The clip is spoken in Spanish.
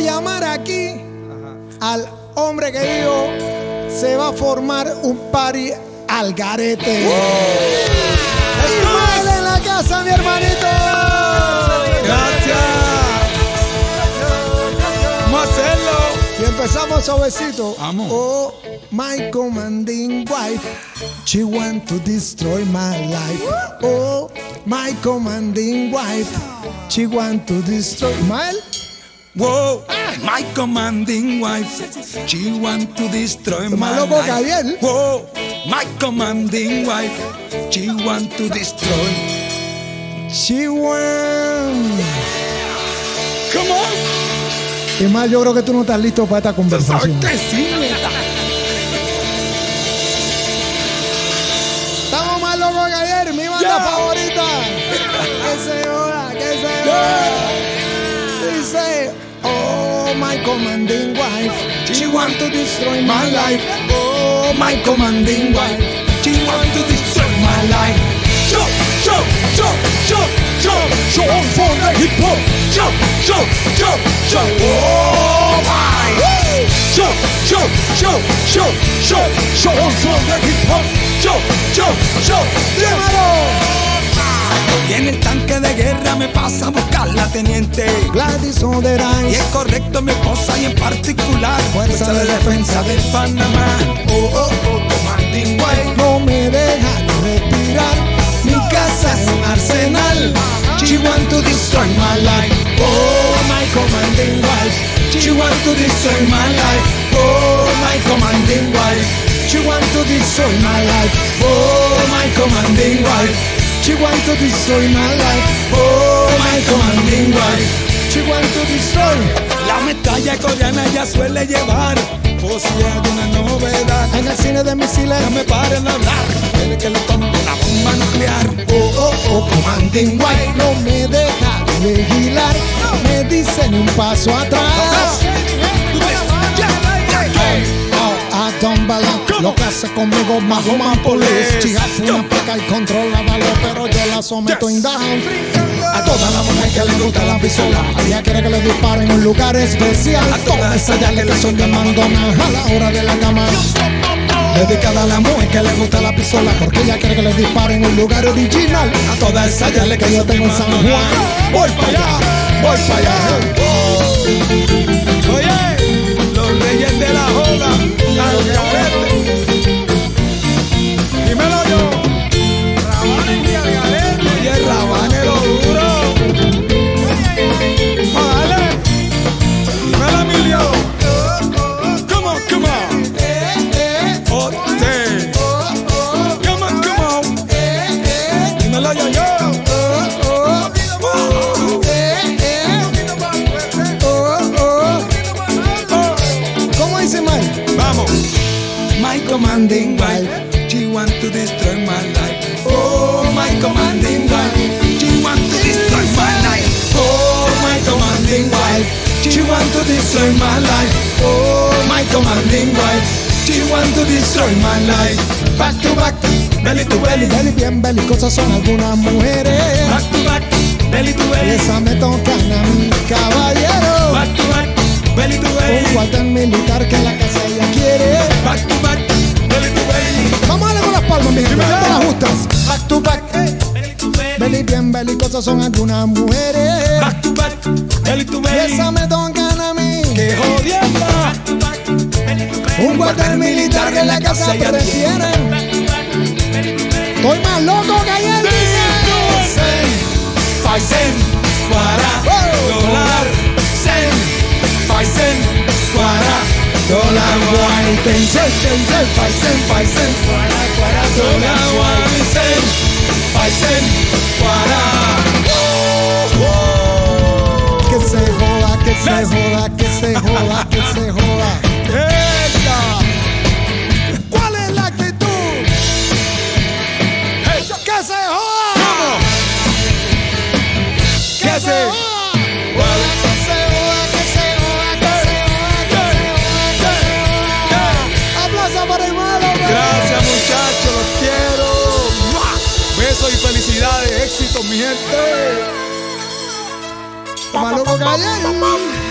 llamar aquí al hombre que dijo se va a formar un party al garete. Ismael en la casa, mi hermanito. Gracias. Hacerlo. Y empezamos suavecito. Vamos. Oh, my commanding wife, she want to destroy my life. Oh, my commanding wife, she want to destroy my Whoa, my commanding wife, she want to destroy my Más loco que life. ayer. Whoa, my commanding wife, she want to destroy. She want. Come on. Y más, yo creo que tú no estás listo para esta ¿Sabes conversación. que sí, neta? Estamos más locos que ayer, mi banda Yeah. Commanding wife, she want to destroy my life. Oh my commanding wife, She want to destroy my life. Show, show, show, show, show, show on for the hip hop. Show, show, show, show. Oh my. Show, show, show, show, show, show on for the hip hop. Show, show, show. Dímelo. Y en el tanque de guerra me pasa a buscar la teniente. Gladys Y Oderay, es correcto mi esposa y en particular Fuerza de defensa del Panamá. Oh, oh, oh, commanding wife. no me deja de respirar. Mi casa es un arsenal. She want to destroy my life. Oh, my commanding wife. She want to destroy my life. Oh, my commanding wife. She want to destroy my life. Oh, my commanding wife. She want to destroy my life. Oh, my commanding wife. She want to destroy. La metralla coreana ya suele llevar. O si hay alguna novedad. En el cine de misiles. No me paren de hablar. Quiere que le tome la bomba nuclear. Oh, oh, oh, commanding white no me deja de vigilar, no me dice ni un paso atrás. A Don Balán, lo que hace conmigo Mahoma Police. Fue someto en down. A toda la mujer que le gusta la pistola, a ella quiere que le disparen en un lugar especial. A todas esas ya que son de mandona a la hora de la cama. Dedicada a la mujer que le gusta la pistola porque ella quiere que le disparen en un lugar original. A todas esas ya que yo tengo en San Juan. Voy para allá, voy para allá. Oye, los reyes de la joda, al My commanding wife, she want to destroy my life. Oh, my commanding wife, she want to destroy my life. Oh, my commanding wife, she want to destroy my life. Oh, my commanding wife, she want to destroy my life. Back to back, belly to belly, Belly bien belicosas son algunas mujeres. back to back, belly to belly, esas me tocan a mi caballero. back to back, belly to Un belly, cuartel militar que la casa Belicosas son algunas mujeres. Back to back, belly to Y belly. esas me tocan a mí. ¡Qué jodienda! Un cuartel militar que en la casa prefieren. Estoy más loco que ayer. dice. Faisen, para, dólar, sen, Faisen, para, dólar, guay, tencel, tencel, Faisen, Faisen, para, dólar, sen, Faisen, para. Que se joda, que se joda, que se joda, que se joda. Éxitos mi gente. Que ayer.